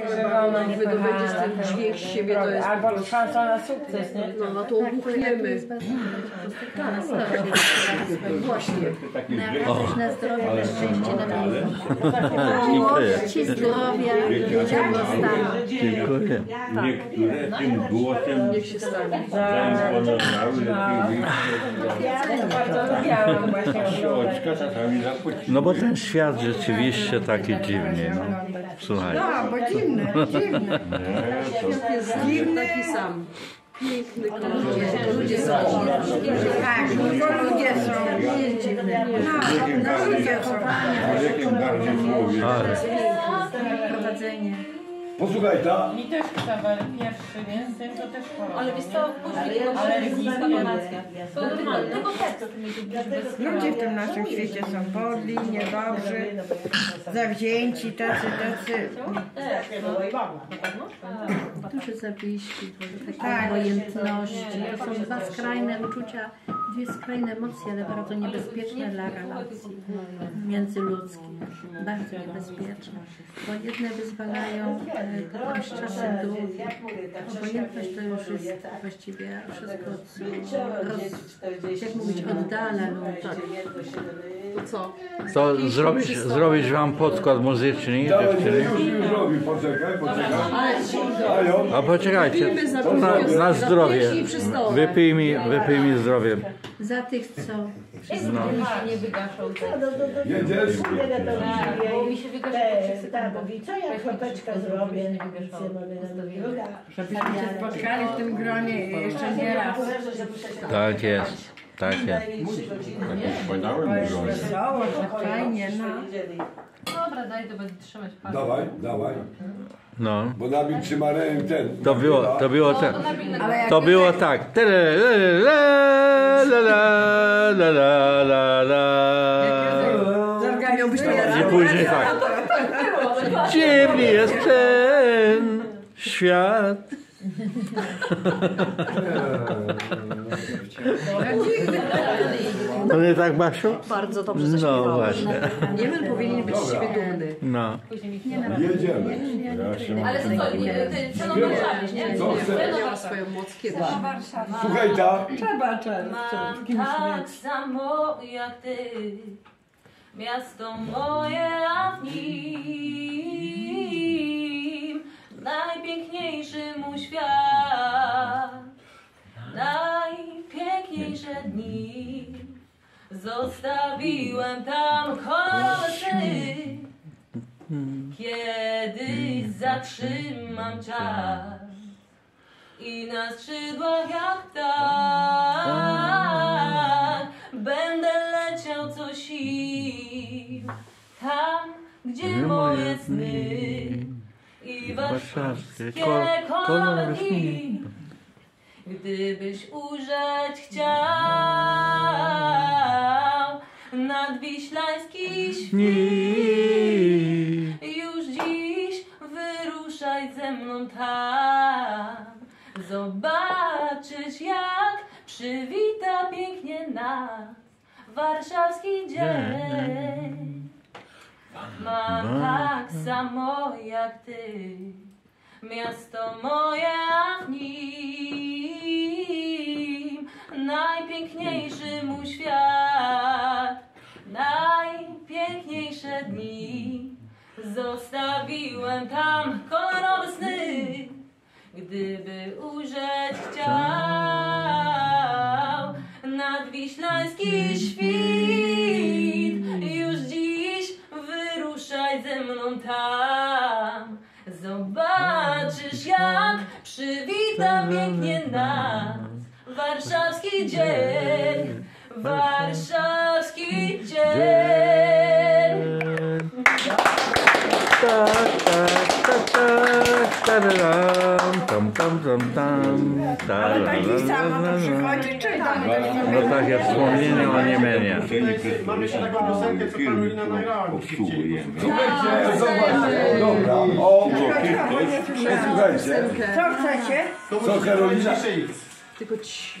Jak wydobędziesz ten dźwięk z siebie, to jest Albo szansa na sukces, nie? No, no to obuchniemy. Tak, Właśnie. Radość na zdrowie, na szczęście, na miłość. Dziękuję. Ci zdrowia, dobrostanu. Dziękuję. Niektóre tym głosem Niech się stanie. zaimponowały, lepiej zapociły. No bo ten świat rzeczywiście taki dziwny, no. Słuchaj. No, bo dziwne, dziwne. Taki sam. Piękny. Ludzie są Tak, no ludzie są. Jest dziwne. Wiekiem bardziej, a wiekiem bardziej. Ale Prowadzenie. Posłuchaj, ta, Mi też kawałek pierwszy? Z tym to też choroba. Ale wiesz co, później tego Ale jest donacja. To normalne, tylko serce Ludzie w tym naszym świecie są podli, niedobrzy, zawzięci, tacy, tacy. Duże zawiści, takie Tak. obojętności. To są dwa skrajne uczucia, dwie skrajne emocje, ale bardzo niebezpieczne dla relacji międzyludzkich. Bardzo niebezpieczne. Bo jedne wyzwalają e, z czasem drugie. Obojętność to już jest właściwie wszystko, co roz, jak mówić, oddala ludzi. To co? to zrobić, zrobić wam podkład muzyczny, dziewczyny. już, już robi, poczekaj, poczekaj. Ajo, A poczekajcie, Pijmy za na, na za zdrowie. pieśń i przy stole. Wypij mi, wypij mi zdrowie. Za tych, co No. się nie wygaszą. jedziesz? Bo mi się wygasza po trzech sekundach. mówi, co ja kropeczkę zrobię. Żebyśmy się spotkali w tym gronie jeszcze nie raz. Tak jest, tak dużo. Wesoło, że fajnie, no. Dobra, daj, to będę trzymać palce. Dawaj, dawaj, No. bo Nabil trzyma rękę ten. To było, to było tak. Jak To było tak. Tele, la, la, la, la, la, la, la. Zorganiłbyś to I później tak. Dziwny jest ten świat. No nie tak, Basiu? Bardzo dobrze No zaśpiewałeś. właśnie. Niemel powinien być z siebie dumny. No. Jedziemy. Ja się Ale to co, nie, ty trenowałeś, nie? Co chcesz? Miała swoją moc kiedyś. Słuchaj, ta, Trzeba, trzeba. Mam tak samo jak ty Miasto moje, Zostawiłem tam kolorowe sny Kiedyś zatrzymam czas i na skrzydłach jak tak Będę leciał co sił. Tam, gdzie moje sny I warszawskie Warszawskie ko- kolorowe dni Gdybyś ujrzeć chciał Nadwiślański świt już dziś wyruszaj ze mną tam. Zobaczysz jak przywita pięknie nas Warszawski dzień. Mam tak samo jak ty. Miasto moje, a w nim Najpiękniejszy mój świat. Najpiękniejsze dni Zostawiłem tam kolorowe sny Gdyby ujrzeć chciał Nadwiślański świt dzień Warszawski dzień Tak, tak, tak, tak, tararam, tam, tam, tam, tam, Ale taki samo to tararara. przychodzi, czytam. No takie wspomnienie o Niemenie. Mamy jeszcze taką piosenkę, co Karolina nagrała mi się chcieli. słuchajcie, zobacz, dobra, o, słuchajcie, Co chcecie? co Karolina, Tylko ci.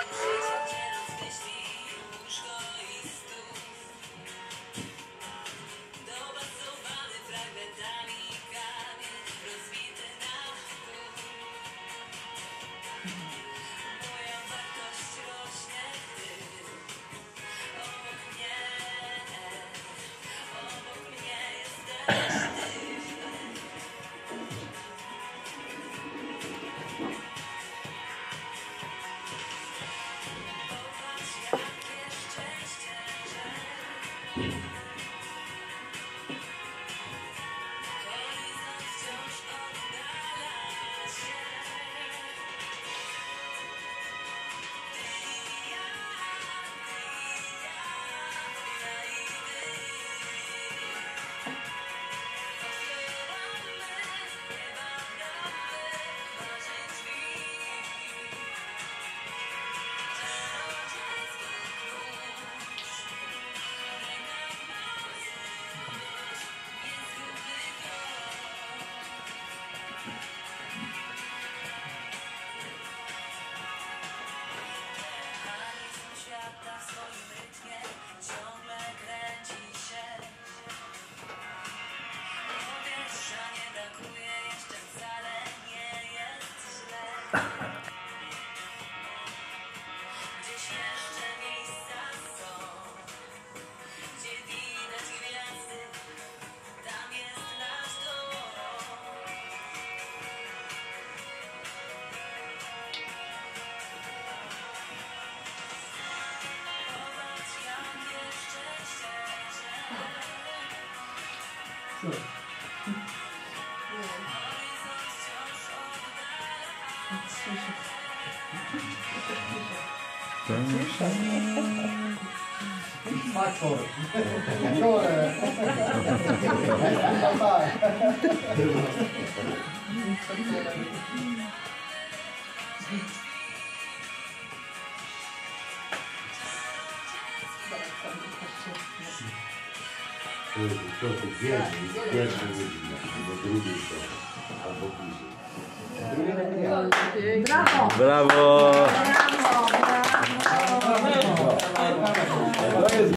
To tu pierwszy, pierwszy godzina, albo drugi to, albo później. Brawo! Brawo! Brawo! Brawo! To jest